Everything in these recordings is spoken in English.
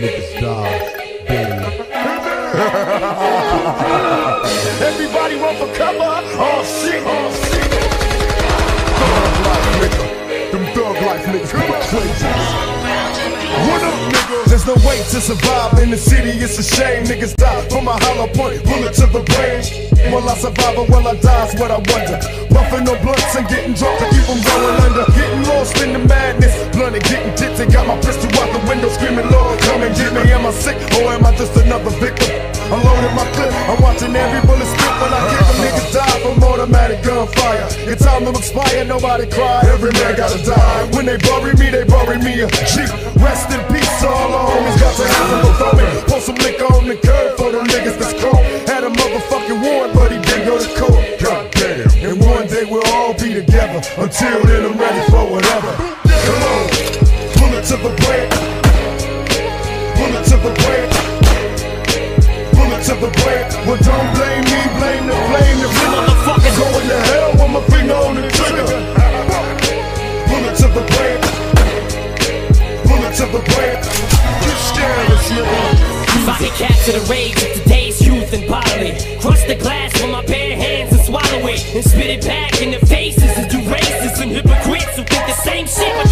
niggas die daily. Everybody run for cover. Oh shit, oh shit. Thug life, nigga. Them thug life niggas be crazy. Run up, nigga. There's no way to survive in the city, it's a shame. Niggas die from a hollow point, bullet to the brain. Will I survive or will I die? Is what I wonder. Buffing on blunts and getting drunk to keep from going under. Getting more another victim? I'm loading my clip, I'm watching every bullet spit when I kick them niggas die from automatic gunfire. Your time to expire, nobody cry. Every man gotta die. When they bury me, they bury me a G. Rest in peace, all the homies got to have them before me. Pour some liquor on the curb for them niggas that's cold. Had a motherfucking warrant, but he didn't go to court. God damn. And one day we'll all be together. Until then, I'm ready for whatever. Come on, bullet to the brain. Bullet to the brain. To the brain. Well, don't blame me, blame the flame. The motherfucker going to hell with my finger on the trigger. Bullet to the brain. Bullet to the brain. You scandalous, nigga. Could capture the rage of today's youth and bottle crush the glass with my bare hands and swallow it, and spit it back in their faces and do racists and hypocrites who think the same shit.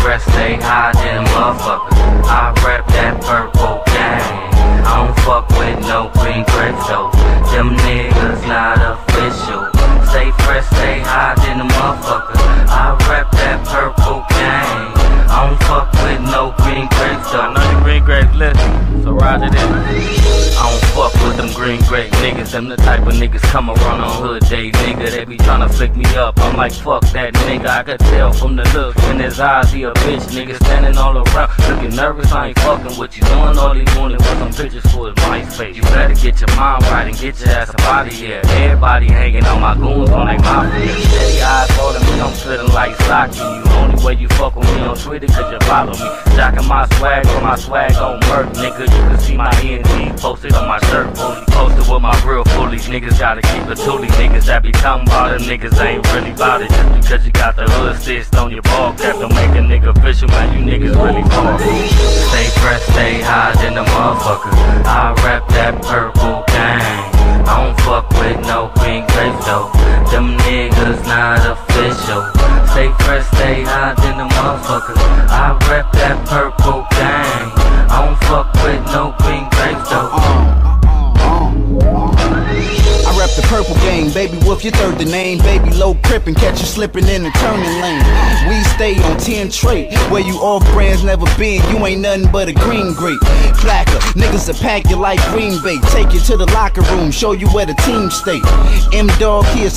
Stay fresh, stay high, then motherfucker. I rep that purple gang. I don't fuck with no green though. Them niggas not official. Stay fresh, stay high, then a motherfucker. I rep that purple gang. I don't fuck with no green grapes. I know the green grapes listen, so roger this. Them green grape niggas. Them the type of niggas come around on hood day, nigga. They be tryna flick me up. I'm like, fuck that nigga. I could tell from the look in his eyes he a bitch, nigga. Standing all around, looking nervous. I ain't fucking with you. Doing all he wanted was some pictures for his MySpace. You better get your mind right and get your ass out of here. Everybody hanging on my goons on they mafia. Steady eyes holding me, I'm feeling like Saki. You only way you fuck with me on Twitter cause you follow me. Jocking my swag or my swag on murk, nigga. You can see my ENT posted on my shirt. Fully posted with my real foolish niggas. Gotta keep it toolie niggas that be talking about them niggas ain't really about it. Just because you got the hood stitched on your ball cap don't make a nigga official, man. You niggas really far. Stay fresh, stay high than the motherfucker. I rep that purple gang. I don't fuck with no green grapes though. Them niggas not official. Stay fresh, stay high than the motherfucker. I rep that purple gang. I don't fuck no green grapes though. I rep the purple gang, baby wolf, your third the name. Baby low crip and catch you slipping in the turning lane. We stay on 10 trait, where you off brands never been. You ain't nothing but a green grape. Clacker, niggas will pack you like green bait. Take you to the locker room, show you where the team stay. M dog here.